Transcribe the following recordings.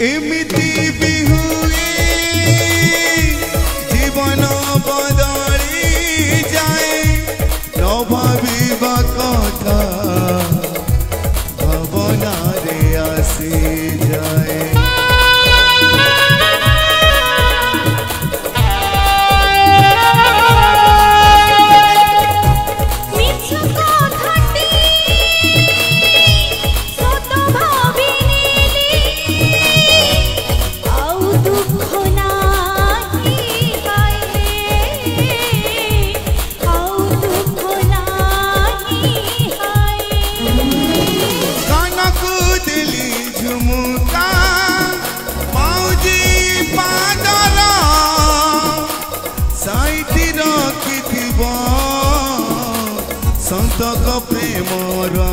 এমিতি বিহুয়ে জীবন বদলি যায় নভাবিবা কথা। তক প্রেমরা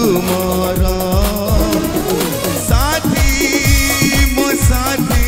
तुम्हारा साथी मो साथी